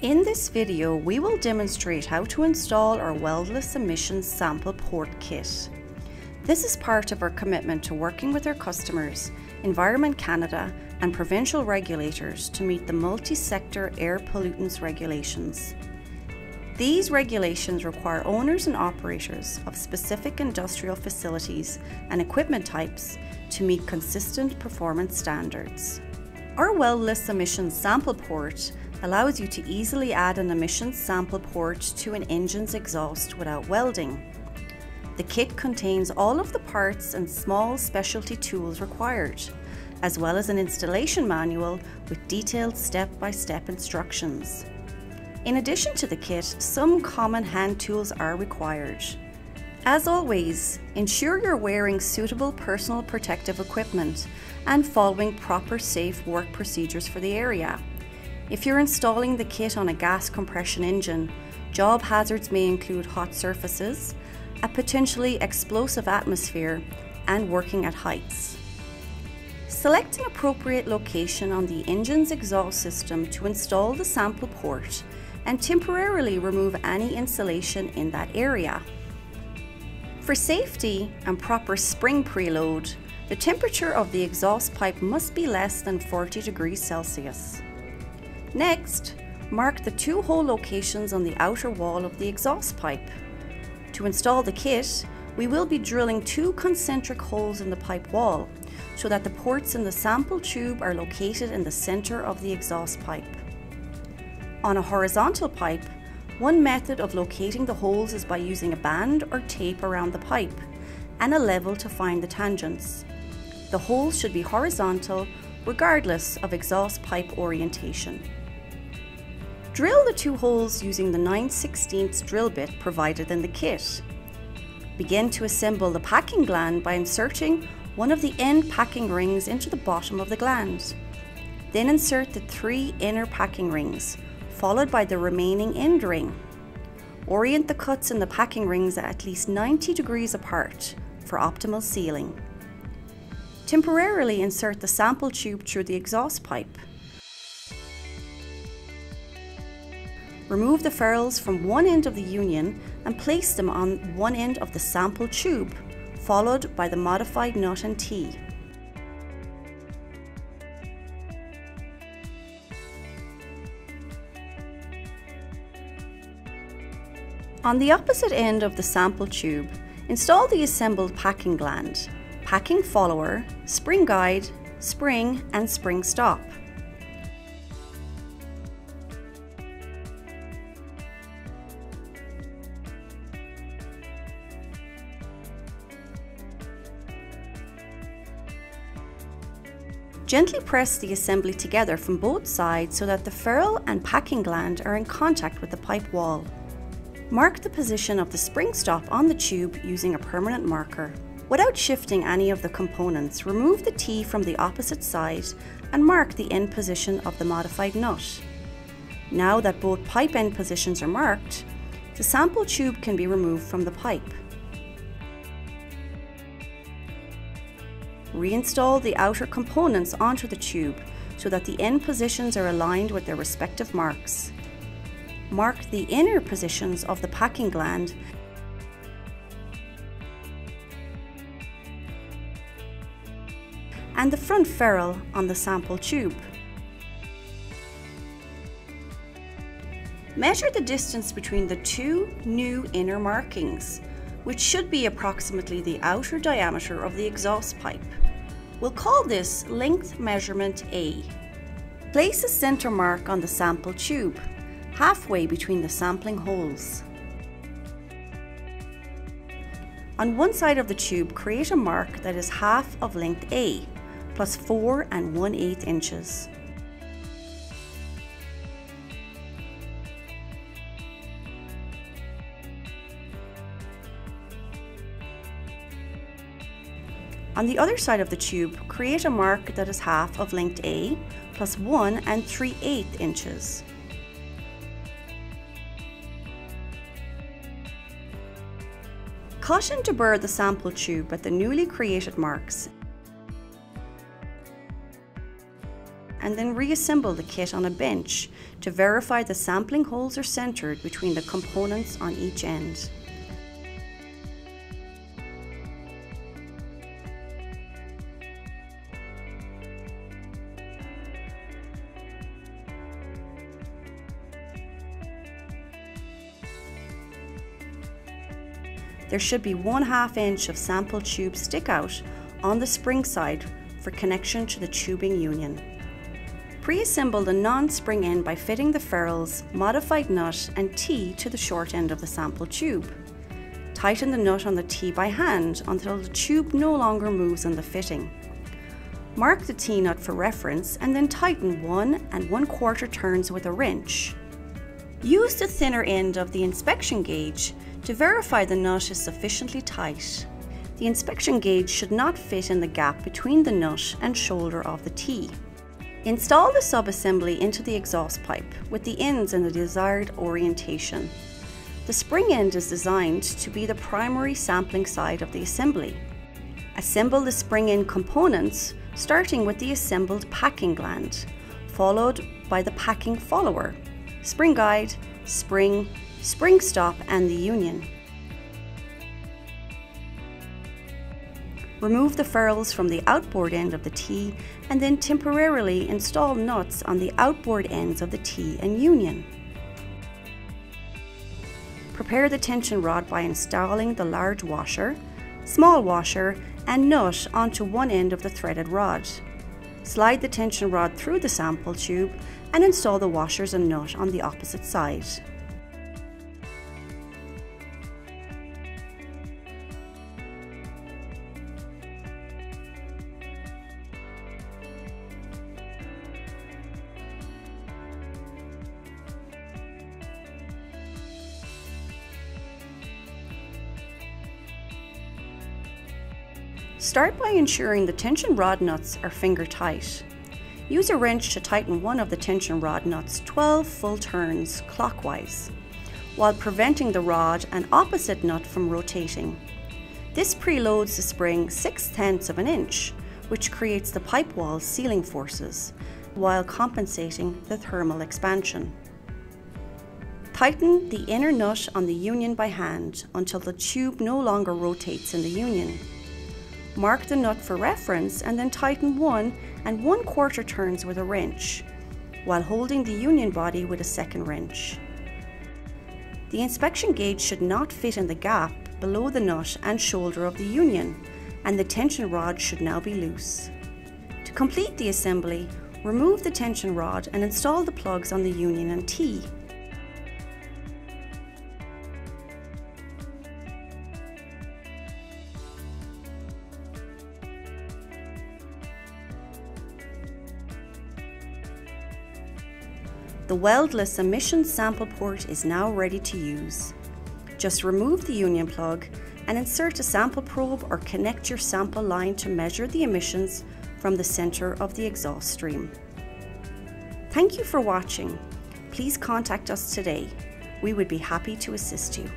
In this video, we will demonstrate how to install our weldless emissions sample port kit. This is part of our commitment to working with our customers, Environment Canada and provincial regulators to meet the multi-sector air pollutants regulations. These regulations require owners and operators of specific industrial facilities and equipment types to meet consistent performance standards. Our weldless emissions sample port allows you to easily add an emissions sample port to an engine's exhaust without welding. The kit contains all of the parts and small specialty tools required, as well as an installation manual with detailed step-by-step -step instructions. In addition to the kit, some common hand tools are required. As always, ensure you're wearing suitable personal protective equipment and following proper safe work procedures for the area. If you're installing the kit on a gas compression engine, job hazards may include hot surfaces, a potentially explosive atmosphere, and working at heights. Select an appropriate location on the engine's exhaust system to install the sample port and temporarily remove any insulation in that area. For safety and proper spring preload, the temperature of the exhaust pipe must be less than 40 degrees Celsius. Next, mark the two hole locations on the outer wall of the exhaust pipe. To install the kit, we will be drilling two concentric holes in the pipe wall so that the ports in the sample tube are located in the center of the exhaust pipe. On a horizontal pipe, one method of locating the holes is by using a band or tape around the pipe and a level to find the tangents. The holes should be horizontal regardless of exhaust pipe orientation. Drill the two holes using the 9 16 drill bit provided in the kit. Begin to assemble the packing gland by inserting one of the end packing rings into the bottom of the gland. Then insert the three inner packing rings, followed by the remaining end ring. Orient the cuts in the packing rings at least 90 degrees apart for optimal sealing. Temporarily insert the sample tube through the exhaust pipe. Remove the ferrules from one end of the union and place them on one end of the sample tube, followed by the modified nut and T. On the opposite end of the sample tube, install the assembled packing gland, packing follower, spring guide, spring and spring stop. Gently press the assembly together from both sides so that the ferrule and packing gland are in contact with the pipe wall. Mark the position of the spring stop on the tube using a permanent marker. Without shifting any of the components, remove the T from the opposite side and mark the end position of the modified nut. Now that both pipe end positions are marked, the sample tube can be removed from the pipe. Reinstall the outer components onto the tube so that the end positions are aligned with their respective marks. Mark the inner positions of the packing gland and the front ferrule on the sample tube. Measure the distance between the two new inner markings which should be approximately the outer diameter of the exhaust pipe. We'll call this length measurement A. Place a center mark on the sample tube, halfway between the sampling holes. On one side of the tube, create a mark that is half of length A, plus 4 and 1 8 inches. On the other side of the tube, create a mark that is half of length A plus 1 and 3 8 inches. Cut and deburr the sample tube at the newly created marks and then reassemble the kit on a bench to verify the sampling holes are centered between the components on each end. There should be one half inch of sample tube stick out on the spring side for connection to the tubing union. Pre-assemble the non-spring end by fitting the ferrules, modified nut and T to the short end of the sample tube. Tighten the nut on the T by hand until the tube no longer moves in the fitting. Mark the T-nut for reference and then tighten one and one quarter turns with a wrench. Use the thinner end of the inspection gauge to verify the nut is sufficiently tight. The inspection gauge should not fit in the gap between the nut and shoulder of the T. Install the subassembly into the exhaust pipe with the ends in the desired orientation. The spring end is designed to be the primary sampling side of the assembly. Assemble the spring end components starting with the assembled packing gland, followed by the packing follower, spring guide, spring, spring stop and the union. Remove the ferrules from the outboard end of the T and then temporarily install nuts on the outboard ends of the T and union. Prepare the tension rod by installing the large washer, small washer and nut onto one end of the threaded rod. Slide the tension rod through the sample tube and install the washers and nut on the opposite side. Start by ensuring the tension rod nuts are finger tight. Use a wrench to tighten one of the tension rod nuts 12 full turns clockwise, while preventing the rod and opposite nut from rotating. This preloads the spring 6 tenths of an inch, which creates the pipe wall sealing forces, while compensating the thermal expansion. Tighten the inner nut on the union by hand until the tube no longer rotates in the union. Mark the nut for reference and then tighten one and one quarter turns with a wrench, while holding the union body with a second wrench. The inspection gauge should not fit in the gap below the nut and shoulder of the union, and the tension rod should now be loose. To complete the assembly, remove the tension rod and install the plugs on the union and T. The weldless emission sample port is now ready to use. Just remove the union plug and insert a sample probe or connect your sample line to measure the emissions from the centre of the exhaust stream. Thank you for watching. Please contact us today. We would be happy to assist you.